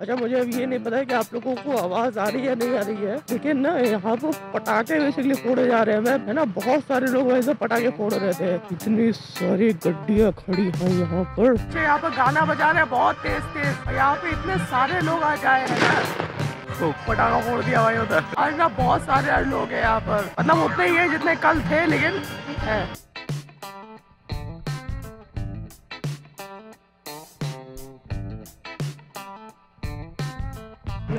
अच्छा मुझे अब ये नहीं पता है कि आप लोगों को आवाज़ आ रही है नहीं आ रही है। लेकिन ना यहाँ पर पटाखे बेसिकली फोड़े जा रहे हैं। मैं है ना बहुत सारे लोग ऐसे पटाखे फोड़ रहे थे। इतनी सारी गड्डियाँ खड़ी हैं यहाँ पर। अच्छा, यहाँ पर गाना बजा रहे हैं बहुत तेज तेज। यहाँ पे इतने सारे लोग आ जाए हैं तो पटाखा फोड़ दिया भाई उधर। आज ना बहुत सारे लोग हैं यहाँ पर। मतलब उतने ही है जितने कल थे लेकिन है।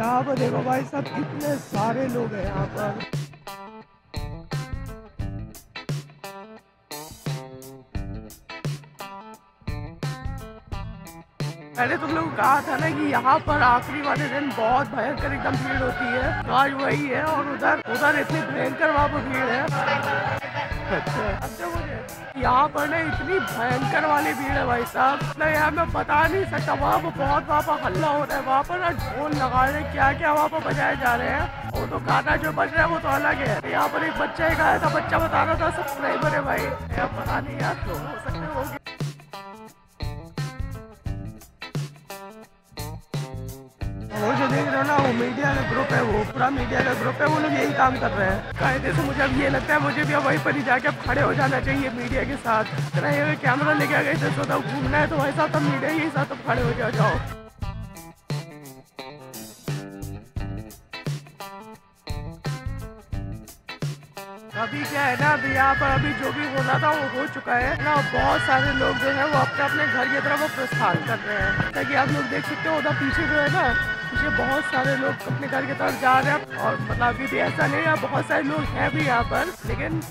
यहाँ पर देखो भाई सब कितने सारे लोग हैं यहाँ पर। पहले तुम लोग कहा था ना कि यहाँ पर आखिरी वाले दिन बहुत भयंकर एकदम भीड़ होती है। आज वही है और उधर उधर इतनी भयंकर वहाँ पर भीड़ है। यहाँ पर ना इतनी भयंकर वाली भीड़ है भाई साहब। ना यहाँ मैं बता नहीं सकता। वहाँ पर बहुत वहाँ पर हल्ला हो रहा है। वहाँ पर ना ढोल लगा रहे क्या क्या वहाँ पर बजाए जा रहे हैं? वो तो गाना जो बज रहा है वो तो अलग है। यहाँ पर एक बच्चा ही गाया था। बच्चा बता रहा था, सब्सक्राइबर है भाई। पता नहीं यार तो हो सकते देख रहे हो ना वो मीडिया का ग्रुप है, वो पूरा मीडिया का ग्रुप है वो लोग यही काम कर रहे हैं। कायदे से मुझे अब ये लगता है, मुझे भी अब वहीं पर ही जाके अब खड़े हो जाना चाहिए मीडिया के साथ। ये कैमरा लेके आ गए सोचा घूमना है तो वही साथ मीडिया के साथ अब खड़े हो जाओ जाओ। अभी क्या है ना, अभी यहाँ पर अभी जो भी होना था, वो हो चुका है। ना, बहुत सारे लोग जो है, वो अपने अपने घर की तरफ़ वो प्रस्थान कर रहे हैं। ताकि आप लोग देख सकते हो, उधर पीछे जो है ना पीछे बहुत सारे लोग अपने घर की तरफ़ जा रहे हैं और मतलब अभी भी ऐसा नहीं है बहुत सारे लोग हैं भी यहाँ पर, लेकिन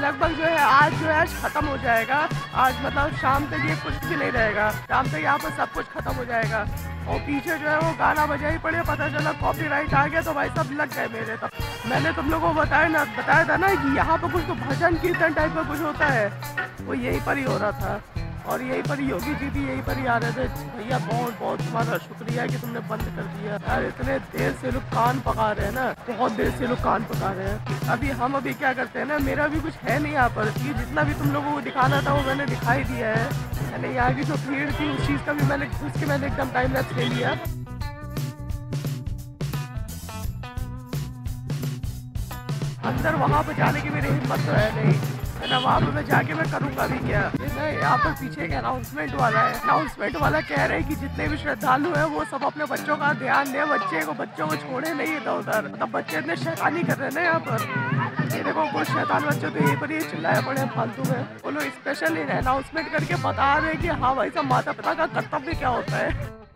लगभग जो है आज जो है खत्म हो जाएगा। आज मतलब शाम तक ये कुछ भी नहीं रहेगा। शाम तक यहाँ पर सब कुछ खत्म हो जाएगा। और पीछे जो है वो गाना बजा ही पड़े पता चला कॉपीराइट आ गया तो भाई सब लग गए मेरे तो। मैंने तुम लोगों को बताया ना, बताया था ना कि यहाँ पर कुछ तो भजन कीर्तन टाइप का कुछ होता है। वो यहीं पर ही हो रहा था। और यहीं पर योगी जी भी यहीं पर ही आ रहे थे। भैया, बहुत बहुत तुम्हारा शुक्रिया कि तुमने बंद कर दिया। यार, इतने देर से लोग कान पका रहे हैं ना। बहुत देर से लोग कान पका रहे हैं। अभी हम अभी क्या करते हैं ना, मेरा भी कुछ है नहीं यहाँ पर। ये जितना भी तुम लोगों को दिखाना था, वो मैंने दिखाई दिया है। मैंने यहाँ की जो भीड़ थी, उस चीज़ का भी मैंने, उसके मैंने एकदम टाइम लैप्स ले लिया। अंदर वहाँ पर जाने की मेरी हिम्मत तो है नहीं। वहाँ पे मैं जाके मैं करूँगा भी क्या? यहाँ पर पीछे एक अनाउंसमेंट वाला है। अनाउंसमेंट वाला कह रहे हैं कि जितने भी श्रद्धालु हैं, वो सब अपने बच्चों का ध्यान दें, बच्चे को, बच्चों को छोड़े नहीं इधर उधर। मतलब बच्चे इतने शैतानी कर रहे हैं ना यहाँ पर। ये देखो कुछ शैतान बच्चे तो यहीं पर ही चिल्लाए पड़े फालतू में। वो लोग स्पेशल अनाउंसमेंट करके बता रहे हैं कि हाँ भाई सब माता पिता का कर्तव्य क्या होता है?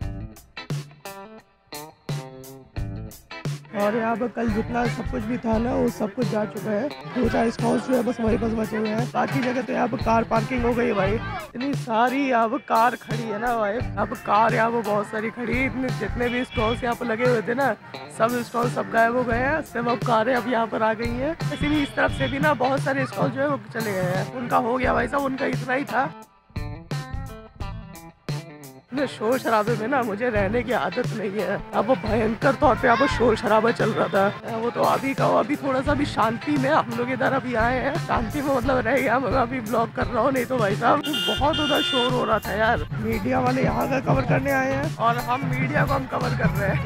और यहाँ पर कल जितना सब कुछ भी था ना, वो सब कुछ जा चुका है। दो चार स्टॉल्स जो है, बस वही बस बचे हुए हैं। बाकी जगह तो यहाँ पर कार पार्किंग हो गई भाई। इतनी सारी यहाँ पर कार खड़ी है ना भाई। यहाँ पर कार, यहाँ पर बहुत सारी खड़ी इतने जितने भी स्टॉल्स यहाँ पर लगे हुए थे ना, सब स्टॉल सब गायब हो गए हैं। सब अब कारें अब यहाँ पर आ गई हैं। भी इस तरफ़ से भी ना बहुत सारे स्टॉल जो है, वो चले गए हैं। उनका हो गया भाई साहब, उनका इतना ही था। इतने शोर शराबे में ना मुझे रहने की आदत नहीं है। अब वो भयंकर तौर पे अब वो शोर शराबा चल रहा था। वो तो अभी का, अभी थोड़ा सा भी शांति में हम लोग इधर अभी आए हैं। शांति में मतलब रह गया मैं अभी ब्लॉग कर रहा हूँ, नहीं तो भाई साहब, बहुत उधर शोर हो रहा था यार। मीडिया वाले यहाँ का कवर करने आए हैं और हम मीडिया को हम कवर कर रहे हैं।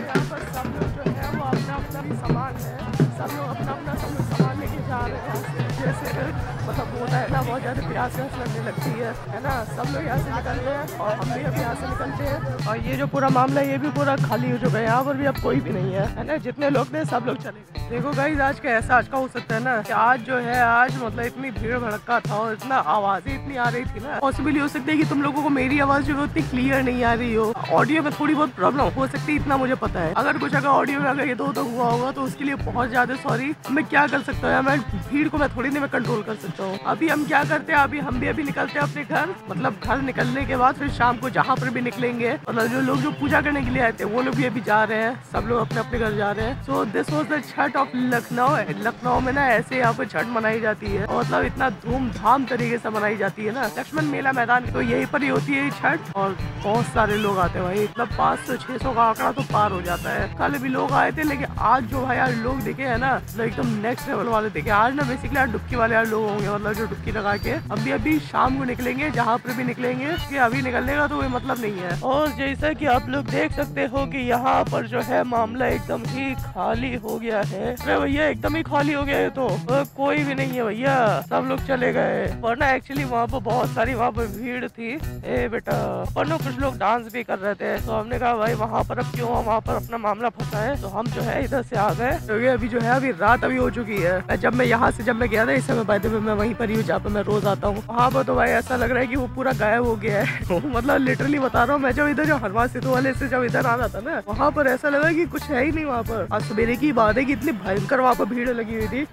यहाँ पर सब लोग जो है वो अपना अपना सामान है। सब लोग अपना अपना सामान लेके जा रहे हैं। जैसे मतलब होता है ना, बहुत ज़्यादा प्यास व्यास लगने लगती है है ना? सब लोग यहाँ से निकलते हैं और हम भी अब यहाँ से निकलते हैं। और ये जो पूरा मामला ये भी पूरा खाली हो चुका है, यहाँ पर भी अब कोई भी नहीं है है ना? जितने लोग थे, सब लोग चले गए। देखो गाइज़ आज का ऐसा आज का हो सकता है ना? कि आज जो है, आज मतलब इतनी भीड़ भड़का था और इतना आवाज़ें इतनी आ रही थी ना। पॉसिबल हो सकती है कि तुम लोगों को मेरी आवाज़ जो है, उतनी क्लियर नहीं आ रही हो। ऑडियो में थोड़ी बहुत प्रॉब्लम हो सकती है, इतना मुझे पता है। अगर कुछ अगर ऑडियो में अगर ये दो तो हुआ होगा तो उसके लिए बहुत ज़्यादा सॉरी मैं क्या कर सकता हूँ मैं भीड़ को मैं थोड़ी नहीं मैं कंट्रोल कर सकता हूँ। अभी हम क्या करते हैं? अभी हम भी अभी निकलते हैं अपने घर। मतलब घर निकलने के बाद फिर शाम को जहाँ पर भी निकलेंगे मतलब जो लोग जो पूजा करने के लिए आए थे, वो लोग भी अभी जा रहे हैं। सब लोग अपने अपने घर जा रहे हैं। So this was the Chhath of Lucknow Lucknow में ना ऐसे यहाँ पर छठ मनाई जाती है और मतलब इतना धूमधाम तरीके से मनाई जाती है ना। लक्ष्मण मेला मैदान तो यही पर ही होती है छठ। और बहुत सारे लोग आते हैं भाई। मतलब पाँच सौ, छह सौ का आंकड़ा तो पार हो जाता है। कल भी लोग आए थे, लेकिन आज जो भाई यार लोग दिखे है ना मतलब एकदम नेक्स्ट लेवल वाले देखे। आज ना बेसिकली आज डुबकी वाले यार लोग होंगे मतलब जो डुबकी लगा के। अभी अभी शाम को निकलेंगे, जहाँ पर भी निकलेंगे, कि अभी निकलने का तो कोई मतलब नहीं है। और जैसा कि आप लोग देख सकते हो कि यहाँ पर जो है मामला एकदम ही खाली हो गया है। अरे भैया, एकदम ही खाली हो गया है तो। कोई भी नहीं है भैया, सब लोग चले गए। वरना एक्चुअली वहाँ पर बहुत सारी वहाँ पर भीड़ थी। ए बेटा पर कुछ लोग डांस भी कर रहे थे। तो हमने कहा, भाई, वहाँ पर अब क्यों, वहाँ पर अपना मामला फंसा है? तो हम जो है इधर से आ गए। तो अभी जो है, अभी रात अभी हो चुकी है। जब मैं यहाँ से जब मैं गया था इस समय बाय मैं वहीं पर ही हूँ जहाँ पे मैं रोज आता हूँ। वहाँ पर तो भाई ऐसा लग रहा है कि वो पूरा गायब हो गया है। मतलब लिटरली बता रहा हूँ मैं जब इधर जो हनुमान सेतु वाले से जब इधर आ रहा था ना वहाँ पर ऐसा लगा की कुछ है ही नहीं वहाँ पर। आज सवेरे की बात है की इतनी भयंकर वहाँ पर भीड़ लगी हुई थी।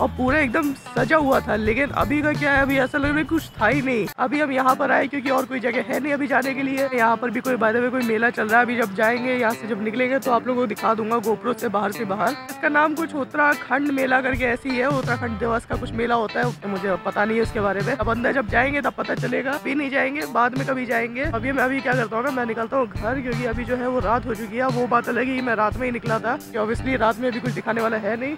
और पूरा एकदम सजा हुआ था, लेकिन अभी का क्या है, अभी ऐसा लग रहा है कुछ था ही नहीं। अभी हम यहाँ पर आए क्योंकि और कोई जगह है नहीं अभी जाने के लिए। यहाँ पर भी कोई बाय में कोई मेला चल रहा है। अभी जब जाएँगे, यहाँ से जब निकलेंगे तो आप लोगों को दिखा दूँगा गोप्रो से बाहर से बाहर। इसका नाम कुछ उत्तराखंड मेला करके ऐसी है उत्तराखंड दिवस का कुछ मेला होता है मुझे पता नहीं है उसके बारे में। अब अंदर जब जाएँगे, तब पता चलेगा। अभी नहीं जाएँगे, बाद में कभी जाएँगे। अभी मैं, अभी क्या करता हूँ ना, मैं निकलता हूँ घर, क्योंकि अभी जो है वो रात हो चुकी है। वो बात अलग ही मैं रात में ही निकला था ऑब्वियसली रात में अभी कुछ दिखाने वाला है नहीं।